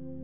you